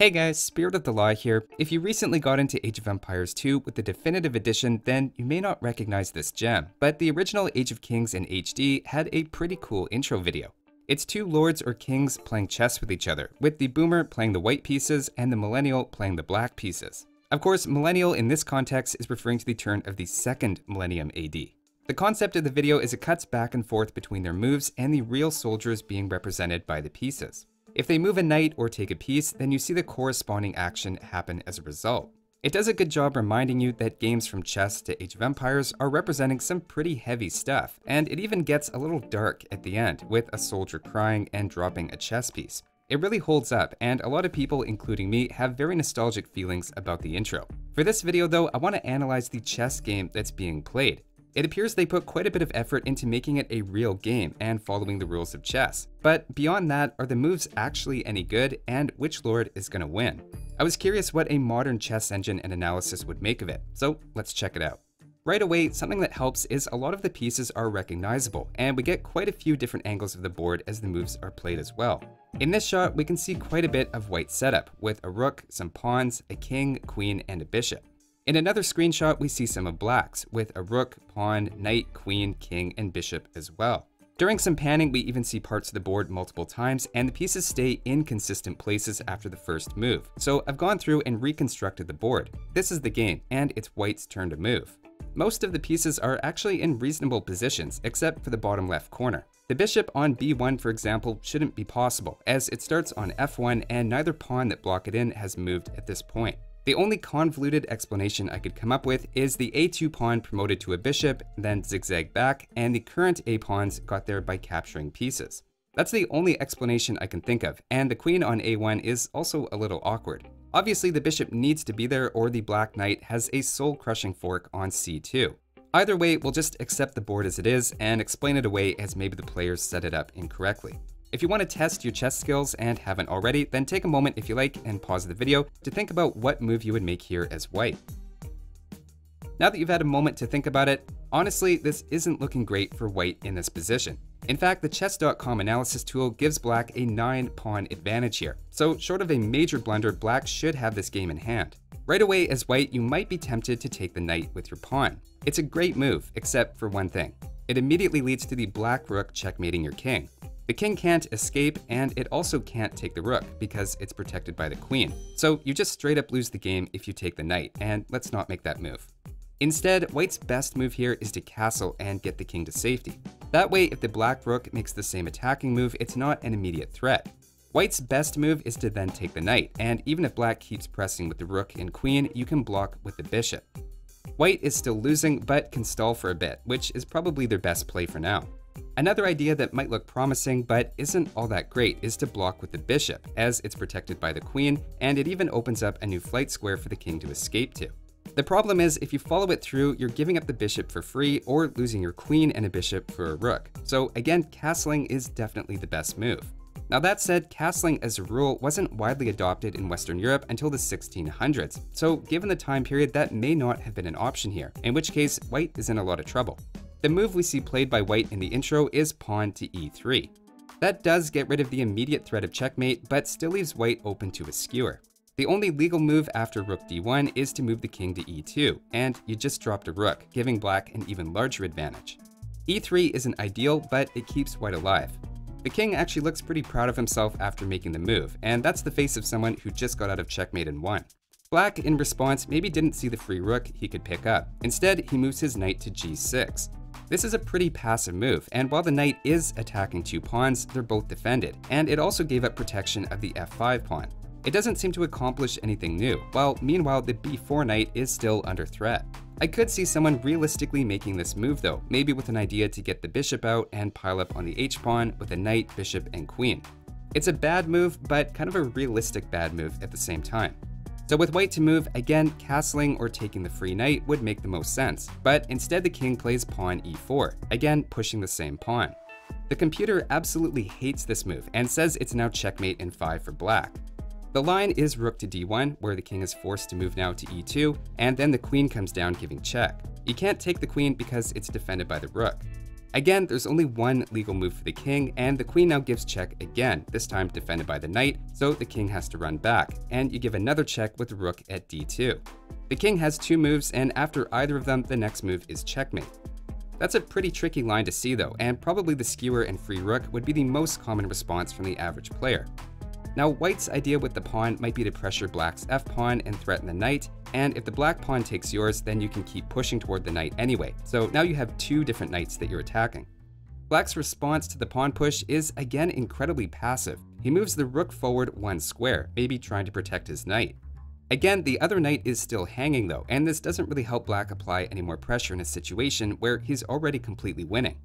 Hey guys, Spirit of the Law here. If you recently got into Age of Empires 2 with the Definitive Edition, then you may not recognize this gem, but the original Age of Kings in HD had a pretty cool intro video. It's two lords or kings playing chess with each other, with the boomer playing the white pieces and the millennial playing the black pieces. Of course, millennial in this context is referring to the turn of the second millennium AD. The concept of the video is it cuts back and forth between their moves and the real soldiers being represented by the pieces. If they move a knight or take a piece, then you see the corresponding action happen as a result. It does a good job reminding you that games from chess to Age of Empires are representing some pretty heavy stuff, and it even gets a little dark at the end, with a soldier crying and dropping a chess piece. It really holds up, and a lot of people, including me, have very nostalgic feelings about the intro. For this video though, I want to analyze the chess game that's being played. It appears they put quite a bit of effort into making it a real game and following the rules of chess. But beyond that, are the moves actually any good and which lord is going to win? I was curious what a modern chess engine and analysis would make of it, so let's check it out. Right away, something that helps is a lot of the pieces are recognizable, and we get quite a few different angles of the board as the moves are played as well. In this shot, we can see quite a bit of white setup, with a rook, some pawns, a king, queen, and a bishop. In another screenshot, we see some of black's, with a rook, pawn, knight, queen, king, and bishop as well. During some panning, we even see parts of the board multiple times, and the pieces stay in consistent places after the first move. So I've gone through and reconstructed the board. This is the game, and it's white's turn to move. Most of the pieces are actually in reasonable positions, except for the bottom left corner. The bishop on b1, for example, shouldn't be possible, as it starts on f1 and neither pawn that block it in has moved at this point. The only convoluted explanation I could come up with is the a2 pawn promoted to a bishop, then zigzagged back, and the current a pawns got there by capturing pieces. That's the only explanation I can think of, and the queen on a1 is also a little awkward. Obviously the bishop needs to be there or the black knight has a soul-crushing fork on c2. Either way, we'll just accept the board as it is and explain it away as maybe the players set it up incorrectly. If you want to test your chess skills and haven't already, then take a moment if you like and pause the video to think about what move you would make here as white. Now that you've had a moment to think about it, honestly, this isn't looking great for white in this position. In fact, the chess.com analysis tool gives black a 9 pawn advantage here, so short of a major blunder, black should have this game in hand. Right away as white, you might be tempted to take the knight with your pawn. It's a great move, except for one thing. It immediately leads to the black rook checkmating your king. The king can't escape, and it also can't take the rook, because it's protected by the queen. So you just straight up lose the game if you take the knight, and let's not make that move. Instead, white's best move here is to castle and get the king to safety. That way, if the black rook makes the same attacking move, it's not an immediate threat. White's best move is to then take the knight, and even if black keeps pressing with the rook and queen, you can block with the bishop. White is still losing, but can stall for a bit, which is probably their best play for now. Another idea that might look promising but isn't all that great is to block with the bishop, as it's protected by the queen, and it even opens up a new flight square for the king to escape to. The problem is, if you follow it through, you're giving up the bishop for free or losing your queen and a bishop for a rook. So again, castling is definitely the best move. Now that said, castling as a rule wasn't widely adopted in Western Europe until the 1600s, so given the time period that may not have been an option here, in which case white is in a lot of trouble. The move we see played by white in the intro is pawn to e3. That does get rid of the immediate threat of checkmate, but still leaves white open to a skewer. The only legal move after rook d1 is to move the king to e2, and you just dropped a rook, giving black an even larger advantage. e3 isn't ideal, but it keeps white alive. The king actually looks pretty proud of himself after making the move, and that's the face of someone who just got out of checkmate and won. Black, in response, maybe didn't see the free rook he could pick up. Instead, he moves his knight to g6. This is a pretty passive move, and while the knight is attacking two pawns, they're both defended, and it also gave up protection of the f5 pawn. It doesn't seem to accomplish anything new, while meanwhile the b4 knight is still under threat. I could see someone realistically making this move though, maybe with an idea to get the bishop out and pile up on the h-pawn with a knight, bishop, and queen. It's a bad move, but kind of a realistic bad move at the same time. So with white to move, again, castling or taking the free knight would make the most sense, but instead the king plays pawn e4, again pushing the same pawn. The computer absolutely hates this move and says it's now checkmate in 5 for black. The line is rook to d1, where the king is forced to move now to e2, and then the queen comes down giving check. You can't take the queen because it's defended by the rook. Again, there's only one legal move for the king, and the queen now gives check again, this time defended by the knight, so the king has to run back, and you give another check with rook at d2. The king has two moves, and after either of them, the next move is checkmate. That's a pretty tricky line to see though, and probably the skewer and free rook would be the most common response from the average player. Now, white's idea with the pawn might be to pressure black's f-pawn and threaten the knight, and if the black pawn takes yours, then you can keep pushing toward the knight anyway, so now you have two different knights that you're attacking. Black's response to the pawn push is again incredibly passive. He moves the rook forward one square, maybe trying to protect his knight. Again, the other knight is still hanging though, and this doesn't really help black apply any more pressure in a situation where he's already completely winning.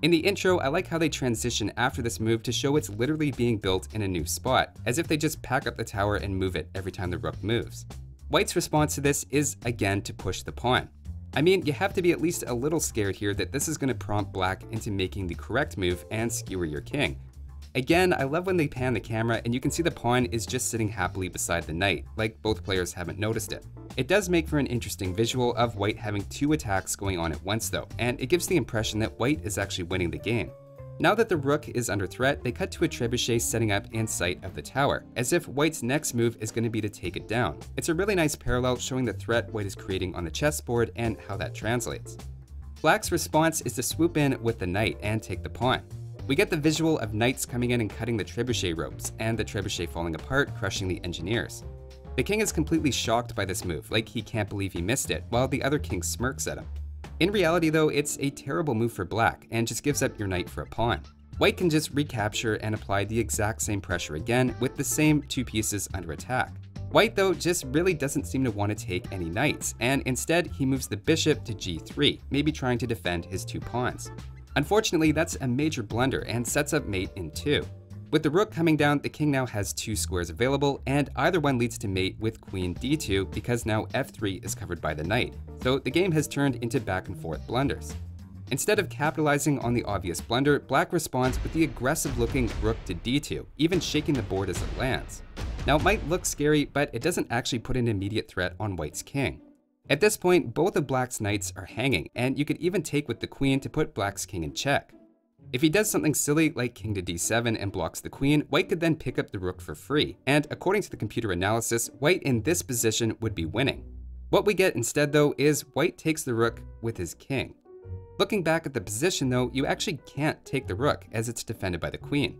In the intro, I like how they transition after this move to show it's literally being built in a new spot, as if they just pack up the tower and move it every time the rook moves. White's response to this is again to push the pawn. I mean, you have to be at least a little scared here that this is going to prompt black into making the correct move and skewer your king. Again, I love when they pan the camera and you can see the pawn is just sitting happily beside the knight, like both players haven't noticed it. It does make for an interesting visual of white having two attacks going on at once though, and it gives the impression that white is actually winning the game. Now that the rook is under threat, they cut to a trebuchet setting up in sight of the tower, as if white's next move is going to be to take it down. It's a really nice parallel showing the threat white is creating on the chessboard and how that translates. Black's response is to swoop in with the knight and take the pawn. We get the visual of knights coming in and cutting the trebuchet ropes, and the trebuchet falling apart, crushing the engineers. The king is completely shocked by this move, like he can't believe he missed it, while the other king smirks at him. In reality though, it's a terrible move for black, and just gives up your knight for a pawn. White can just recapture and apply the exact same pressure again with the same two pieces under attack. White though just really doesn't seem to want to take any knights, and instead he moves the bishop to g3, maybe trying to defend his two pawns. Unfortunately, that's a major blunder and sets up mate in 2. With the rook coming down, the king now has two squares available, and either one leads to mate with queen d2 because now f3 is covered by the knight, so the game has turned into back and forth blunders. Instead of capitalizing on the obvious blunder, black responds with the aggressive-looking rook to d2, even shaking the board as it lands. Now it might look scary, but it doesn't actually put an immediate threat on white's king. At this point, both of black's knights are hanging, and you could even take with the queen to put black's king in check. If he does something silly like king to d7 and blocks the queen, white could then pick up the rook for free, and according to the computer analysis, white in this position would be winning. What we get instead though is white takes the rook with his king. Looking back at the position though, you actually can't take the rook as it's defended by the queen.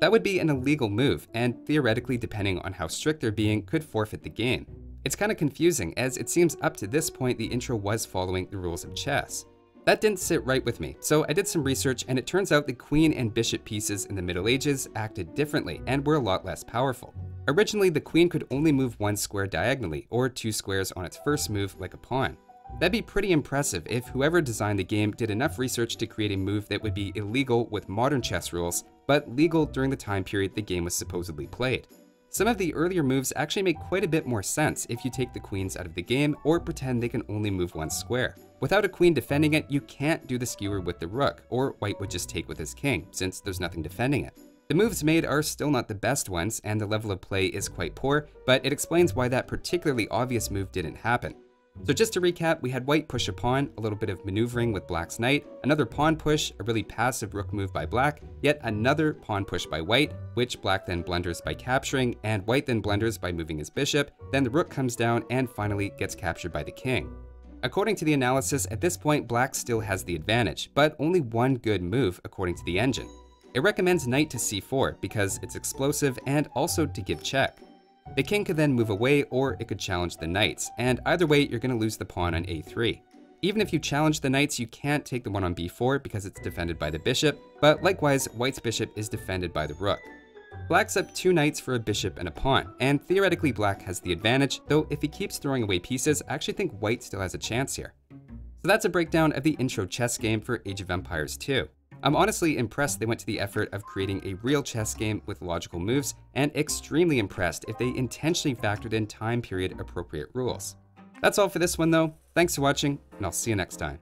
That would be an illegal move, and theoretically depending on how strict they're being, could forfeit the game. It's kind of confusing as it seems up to this point the intro was following the rules of chess. That didn't sit right with me, so I did some research and it turns out the queen and bishop pieces in the Middle Ages acted differently and were a lot less powerful. Originally, the queen could only move one square diagonally, or two squares on its first move like a pawn. That'd be pretty impressive if whoever designed the game did enough research to create a move that would be illegal with modern chess rules, but legal during the time period the game was supposedly played. Some of the earlier moves actually make quite a bit more sense if you take the queens out of the game or pretend they can only move one square. Without a queen defending it, you can't do the skewer with the rook, or white would just take with his king, since there's nothing defending it. The moves made are still not the best ones, and the level of play is quite poor, but it explains why that particularly obvious move didn't happen. So just to recap, we had white push a pawn, a little bit of maneuvering with black's knight, another pawn push, a really passive rook move by black, yet another pawn push by white, which black then blunders by capturing, and white then blunders by moving his bishop, then the rook comes down and finally gets captured by the king. According to the analysis, at this point black still has the advantage, but only one good move according to the engine. It recommends knight to c4 because it's explosive and also to give check. The king could then move away or it could challenge the knights, and either way you're going to lose the pawn on a3. Even if you challenge the knights, you can't take the one on b4 because it's defended by the bishop, but likewise, white's bishop is defended by the rook. Black's up two knights for a bishop and a pawn, and theoretically black has the advantage, though if he keeps throwing away pieces, I actually think white still has a chance here. So that's a breakdown of the intro chess game for Age of Empires 2. I'm honestly impressed they went to the effort of creating a real chess game with logical moves, and extremely impressed if they intentionally factored in time period appropriate rules. That's all for this one though, thanks for watching, and I'll see you next time.